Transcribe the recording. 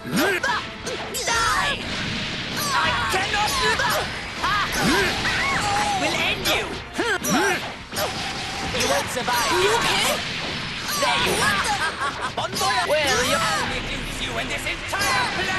Die! I cannot I will end you! You won't survive You this okay? There you are! Bon voyage! Well, you... I'll reduce you and this entire planet!